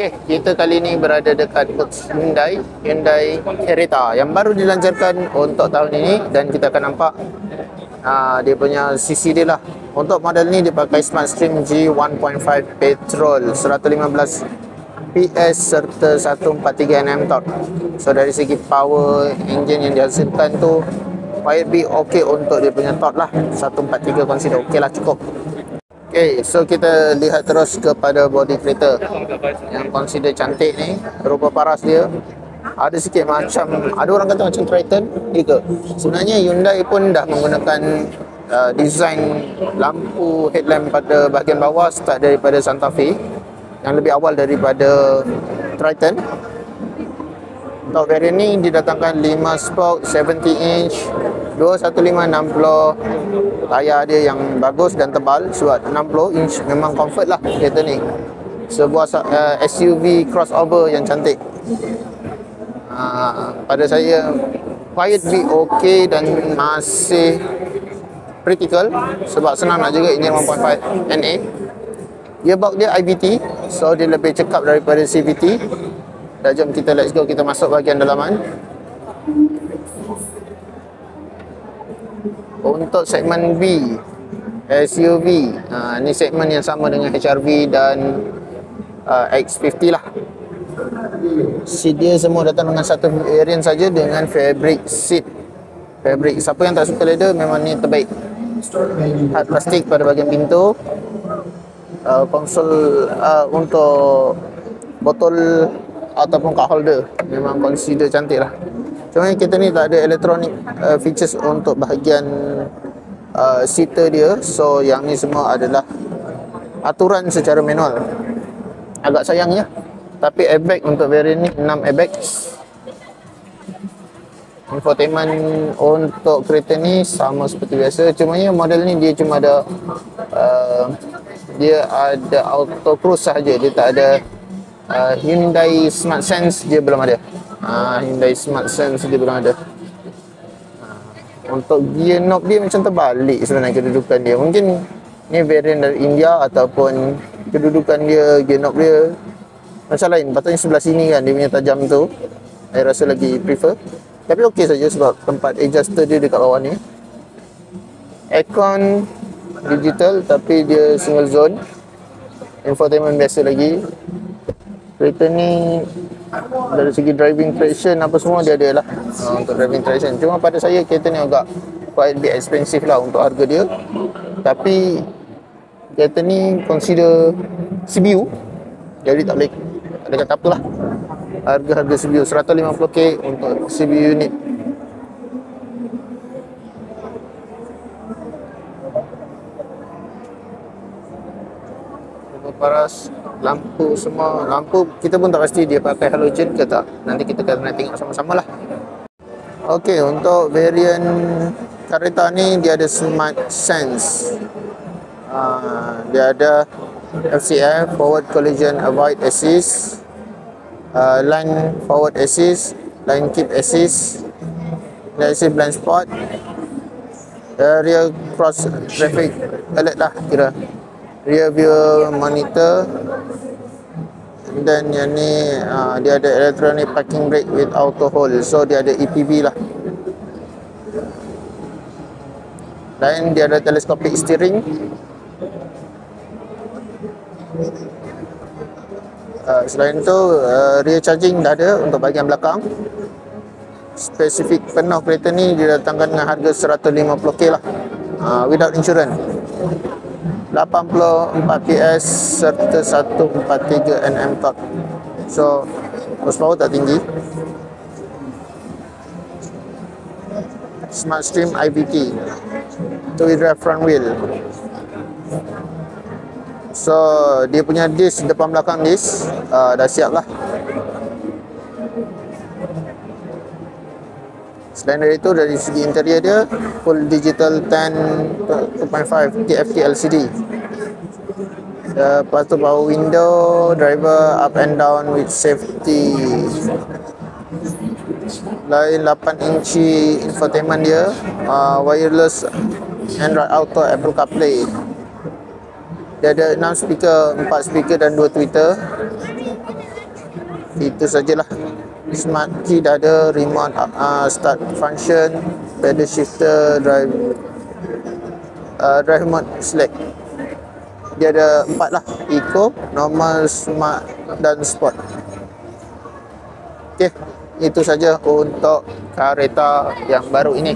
Okay, kita kali ni berada dekat Hyundai Hyundai Creta yang baru dilancarkan untuk tahun ini dan kita akan nampak uh, dia punya CC dia lah. Untuk model ni dia pakai Smart Stream G 1.5 petrol 115 PS serta 143 Nm torque. So dari segi power engine yang dihasilkan tu Firebee ok untuk dia punya torque lah. 143 consider ok lah cukup Okay, so kita lihat terus kepada body kereta yang consider cantik ni rupa paras dia. Ada sikit macam ada orang kata macam Triton juga. Sebenarnya Hyundai pun dah menggunakan uh, design lampu headlamp pada bahagian bawah start daripada Santa Fe. Yang lebih awal daripada Triton untuk variant ni didatangkan 5 spoke 70 inch 21560 tayar dia yang bagus dan tebal sebab 60 inch. Memang comfort lah kereta ni. Sebuah uh, SUV crossover yang cantik. Uh, pada saya quiet be okay dan masih critical sebab senang nak jaga engine 1.5 NA gearbox dia IVT so dia lebih cekap daripada CVT Dah jom kita let's go kita masuk bahagian dalaman. Untuk segmen B SUV, uh, ni segmen yang sama dengan HRV dan uh, X50 lah. Seat dia semua datang dengan satu variant saja dengan fabric seat. Fabric. Siapa yang tak suka leather memang ni terbaik. Hard plastik pada bahagian pintu. Uh, konsol uh, untuk botol ataupun card holder. Memang consider cantik lah cuma kita ni tak ada electronic uh, features untuk bahagian uh, seater dia. So yang ni semua adalah aturan secara manual. Agak sayang ya tapi airbag untuk variant ni 6 airbag. Infotainment untuk kereta ni sama seperti biasa. Cuma ya model ni dia cuma ada uh, dia ada auto cruise sahaja. Dia tak ada uh, Hyundai Smart Sense dia belum ada. Uh, Hyundai Smart Sense dia belum ada. Uh, untuk gear knob dia macam terbalik sebenarnya kedudukan dia. Mungkin ni variant dari India ataupun kedudukan dia gear knob dia macam lain. Patutnya sebelah sini kan dia punya tajam tu. Saya rasa lagi prefer. Tapi okey saja sebab tempat adjuster dia dekat bawah ni. Aircon digital tapi dia single zone. Infotainment biasa lagi kereta ni dari segi driving traction apa semua dia ada lah. Uh, untuk driving traction. Cuma pada saya kereta ni agak quite bit expensive lah untuk harga dia. Tapi kereta ni consider CBU jadi tak boleh ada kata apa lah. Harga-harga CBU 150k untuk CBU unit paras lampu semua. Lampu kita pun tak pasti dia pakai halogen ke tak. Nanti kita kena tengok sama-sama lah. Ok untuk variant kereta ni dia ada smart sense. Uh, dia ada FCF forward collision avoid assist. Uh, line forward assist line keep assist. Let's say blind spot. Uh, rear cross traffic alert lah kira rear view monitor. Dan yang ni uh, dia ada electronic parking brake with auto hold. So dia ada EPB lah. Dan dia ada telescopic steering. Uh, selain tu uh, rear charging dah ada untuk bahagian belakang. Spesifik penuh kereta ni didatangkan dengan harga 150k lah. Uh, without insurance 84 PS serta 143 Nm torque. So horsepower tak tinggi. Smart Stream. Two wheel drive front wheel. So dia punya disc depan belakang disc uh, dah siap lah. Selain dari itu dari segi interior dia full digital 10 2.5 TFT LCD. Lepas tu power window, driver up and down with safety. Lain 8 inci infotainment dia, uh, wireless Android Auto, Apple CarPlay. Dia ada 6 speaker, 4 speaker dan 2 tweeter. itu sajalah smart key dah ada remote uh, start function pedal shifter drive uh, drive mode select dia ada empat lah eco normal smart dan sport. Ok itu saja untuk kereta yang baru ini